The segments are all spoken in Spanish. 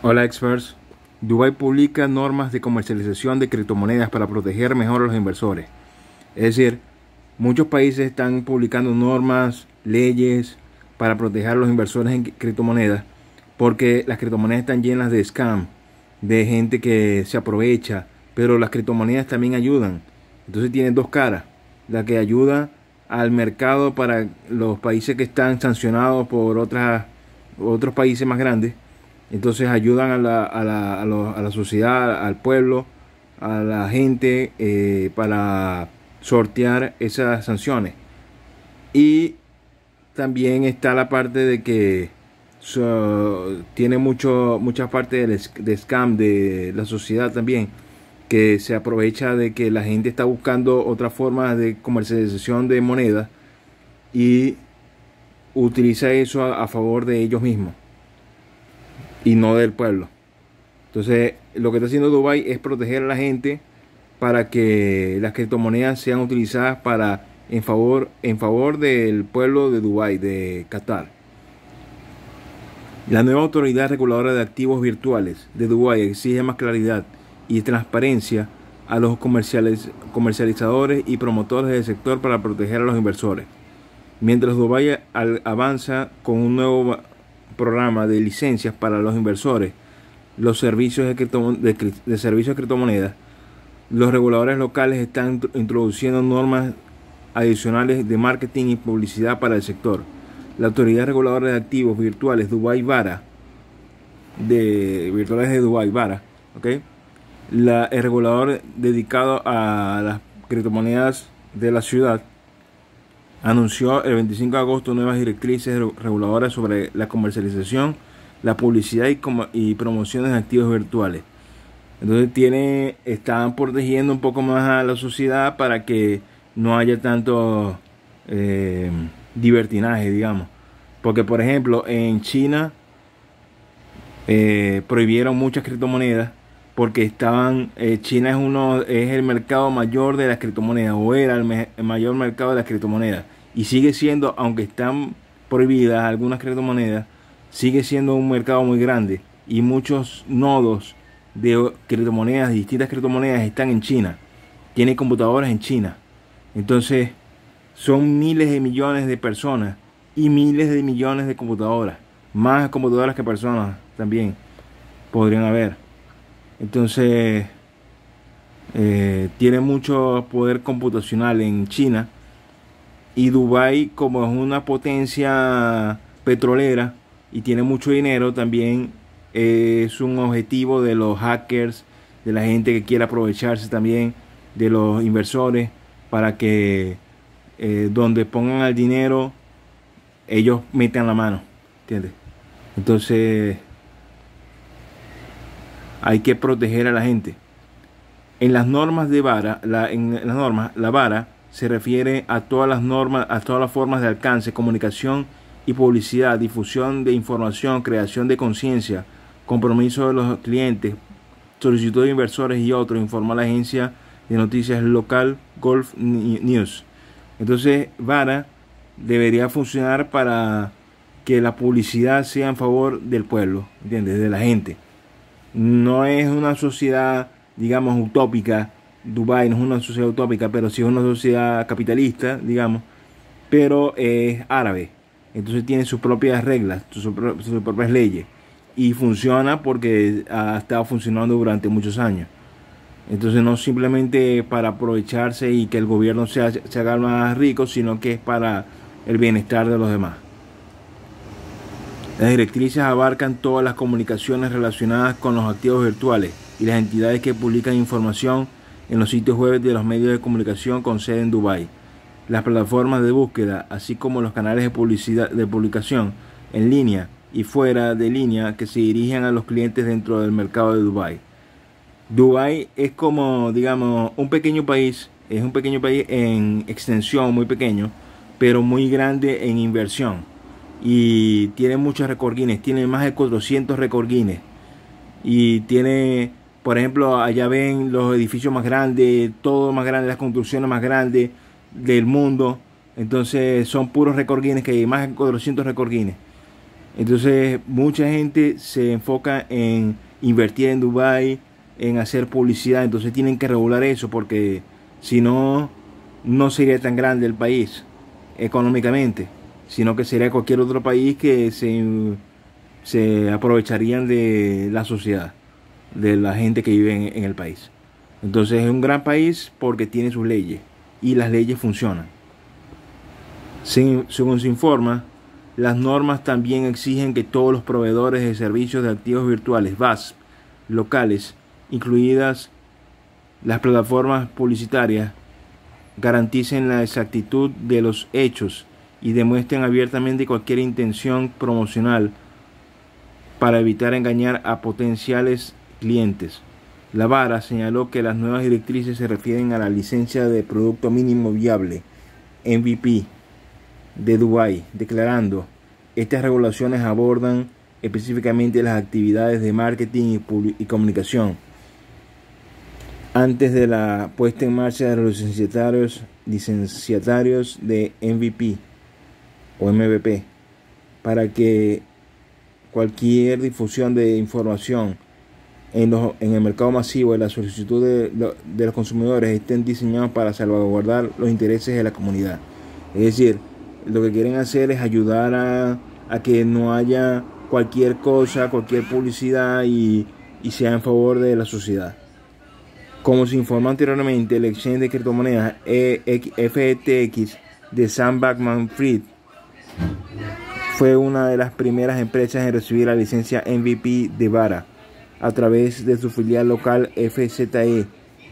Hola experts. Dubai publica normas de comercialización de criptomonedas para proteger mejor a los inversores. Es decir, muchos países están publicando normas, leyes para proteger a los inversores en criptomonedas porque las criptomonedas están llenas de scam, de gente que se aprovecha, pero las criptomonedas también ayudan. Entonces tienen dos caras. La que ayuda al mercado para los países que están sancionados por otras, otros países más grandes entonces ayudan a la, a la, a la sociedad, al pueblo, a la gente eh, para sortear esas sanciones. Y también está la parte de que tiene mucho, mucha parte de scam de la sociedad también, que se aprovecha de que la gente está buscando otra forma de comercialización de moneda y utiliza eso a favor de ellos mismos y no del pueblo. Entonces, lo que está haciendo Dubai es proteger a la gente para que las criptomonedas sean utilizadas para en favor en favor del pueblo de Dubai, de Qatar. La nueva autoridad reguladora de activos virtuales de Dubai exige más claridad y transparencia a los comercializadores y promotores del sector para proteger a los inversores. Mientras Dubai avanza con un nuevo programa de licencias para los inversores, los servicios de, de, servicios de criptomonedas, los reguladores locales están introduciendo normas adicionales de marketing y publicidad para el sector. La Autoridad Reguladora de Activos Virtuales Dubai Vara, de virtuales de Dubai Vara, ¿okay? la, el regulador dedicado a las criptomonedas de la ciudad, anunció el 25 de agosto nuevas directrices reguladoras sobre la comercialización, la publicidad y, promociones de activos virtuales. Entonces tiene, están protegiendo un poco más a la sociedad para que no haya tanto eh, divertinaje, digamos. Porque por ejemplo en China eh, prohibieron muchas criptomonedas porque estaban eh, China es uno es el mercado mayor de las criptomonedas o era el, mayor mercado de las criptomonedas y sigue siendo aunque están prohibidas algunas criptomonedas sigue siendo un mercado muy grande y muchos nodos de criptomonedas distintas criptomonedas están en China tiene computadoras en China. Entonces son miles de millones de personas y miles de millones de computadoras más computadoras que personas también podrían haber entonces, eh, tiene mucho poder computacional en China. Y Dubai, como es una potencia petrolera y tiene mucho dinero, también es un objetivo de los hackers, de la gente que quiere aprovecharse también de los inversores para que eh, donde pongan el dinero ellos metan la mano, ¿entiendes? Entonces hay que proteger a la gente. En las normas de vara, la, en las normas, la vara se refiere a todas las normas, a todas las formas de alcance, comunicación y publicidad, difusión de información, creación de conciencia, compromiso de los clientes, solicitud de inversores y otros, informa la agencia de noticias local Golf News. Entonces, VARA debería funcionar para que la publicidad sea en favor del pueblo, ¿entiendes? De la gente no es una sociedad, digamos, utópica. Dubai no es una sociedad utópica, pero sí es una sociedad capitalista, digamos, pero es árabe. Entonces tiene sus propias reglas, sus, propias leyes. Y funciona porque ha estado funcionando durante muchos años. Entonces no simplemente para aprovecharse y que el gobierno se haga más rico, sino que es para el bienestar de los demás. Las directrices abarcan todas las comunicaciones relacionadas con los activos virtuales y las entidades que publican información en los sitios web de los medios de comunicación con sede en Dubái, las plataformas de búsqueda, así como los canales de, publicidad, de publicación en línea y fuera de línea que se dirigen a los clientes dentro del mercado de Dubái. Dubái es como, digamos, un pequeño país, es un pequeño país en extensión, muy pequeño, pero muy grande en inversión y tiene muchos recordines, tiene más de 400 recordines y tiene, por ejemplo, allá ven los edificios más grandes, todo más grande, las construcciones más grandes del mundo, entonces son puros recordines que hay más de 400 recordines. Entonces mucha gente se enfoca en invertir en Dubai, en hacer publicidad, entonces tienen que regular eso porque si no, no sería tan grande el país económicamente, sino que sería cualquier otro país que se, se aprovecharían de la sociedad, de la gente que vive en, el país. Entonces es un gran país porque tiene sus leyes y las leyes funcionan. según se informa, las normas también exigen que todos los proveedores de servicios de activos virtuales, VAS, locales, incluidas las plataformas publicitarias, garanticen la exactitud de los hechos y demuestren abiertamente cualquier intención promocional para evitar engañar a potenciales clientes. La vara señaló que las nuevas directrices se refieren a la licencia de producto mínimo viable, MVP, de Dubái, declarando, estas regulaciones abordan específicamente las actividades de marketing y, comunicación. Antes de la puesta en marcha de los licenciatarios, licenciatarios de MVP o MVP, para que cualquier difusión de información en, en el mercado masivo y la solicitud de, los consumidores estén diseñados para salvaguardar los intereses de la comunidad. Es decir, lo que quieren hacer es ayudar a, que no haya cualquier cosa, cualquier publicidad y, sea en favor de la sociedad. Como se informó anteriormente, el exchange de criptomonedas FTX de Sam Backman Fried fue una de las primeras empresas en recibir la licencia MVP de Vara a través de su filial local FZE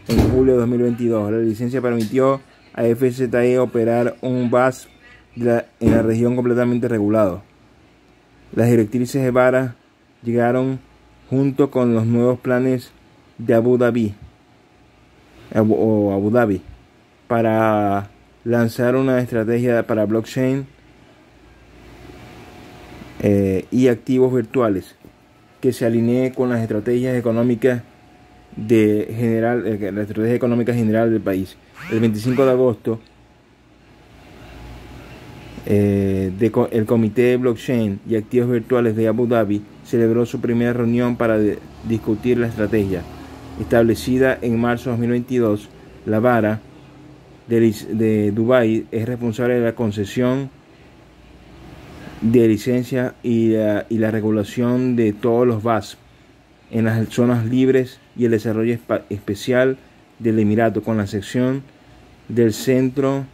en julio de 2022. La licencia permitió a FZE operar un VAS en la región completamente regulado. Las directrices de Vara llegaron junto con los nuevos planes de Abu Dhabi o Abu Dhabi para lanzar una estrategia para blockchain eh, y activos virtuales que se alinee con las estrategias económicas de general, eh, económica general del país. El 25 de agosto eh, el Comité de Blockchain y Activos Virtuales de Abu Dhabi celebró su primera reunión para discutir la estrategia. Establecida en marzo de 2022, la vara de, de Dubái es responsable de la concesión de licencias y, y, la regulación de todos los VAS en las zonas libres y el desarrollo especial del Emirato con la sección del Centro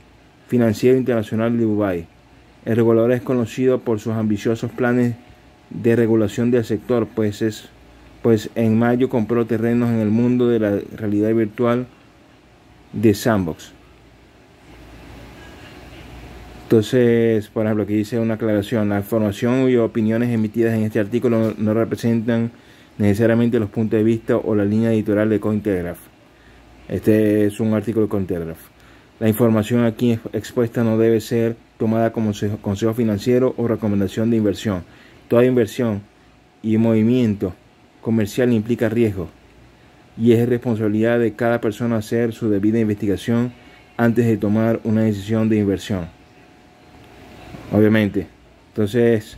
Financiero Internacional de Dubái. El regulador es conocido por sus ambiciosos planes de regulación del sector, pues, es, pues en mayo compró terrenos en el mundo de la realidad virtual de Sandbox. Entonces, por ejemplo, aquí dice una aclaración, la información y opiniones emitidas en este artículo no representan necesariamente los puntos de vista o la línea editorial de Cointelegraph. Este es un artículo de Cointelegraph. La información aquí expuesta no debe ser tomada como consejo financiero o recomendación de inversión. Toda inversión y movimiento comercial implica riesgo y es responsabilidad de cada persona hacer su debida investigación antes de tomar una decisión de inversión. Obviamente. Entonces,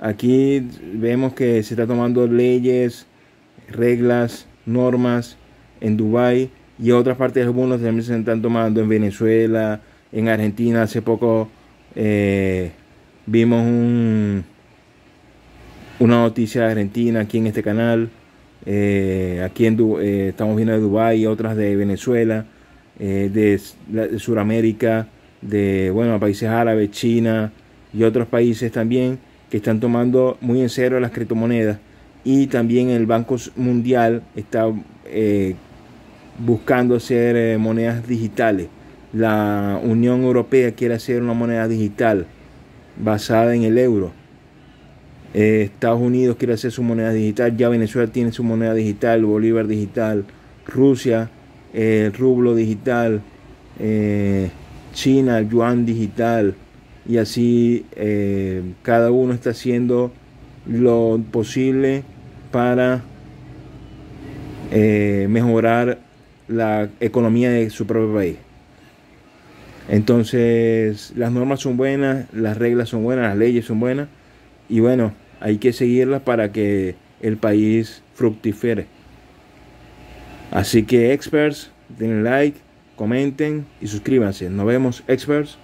aquí vemos que se está tomando leyes, reglas, normas en Dubái y otras partes del mundo también se están tomando en Venezuela, en Argentina. Hace poco eh, vimos un, una noticia de Argentina aquí en este canal. Eh, aquí en eh, estamos viendo de Dubái otras de Venezuela, de, de Sudamérica, de bueno, países árabes, China y otros países también que están tomando muy en serio las criptomonedas. Y también el Banco Mundial está buscando hacer eh, monedas digitales. La Unión Europea quiere hacer una moneda digital basada en el euro. Eh, Estados Unidos quiere hacer su moneda digital. Ya Venezuela tiene su moneda digital, Bolívar digital. Rusia, el rublo digital. Eh, China, el yuan digital. Y así cada uno está haciendo lo posible para mejorar la economía de su propio país. Entonces, las normas son buenas, las reglas son buenas, las leyes son buenas, Y bueno, hay que seguirlas para que el país fructifere. Así que experts, den like, comenten y suscríbanse. Nos vemos, experts.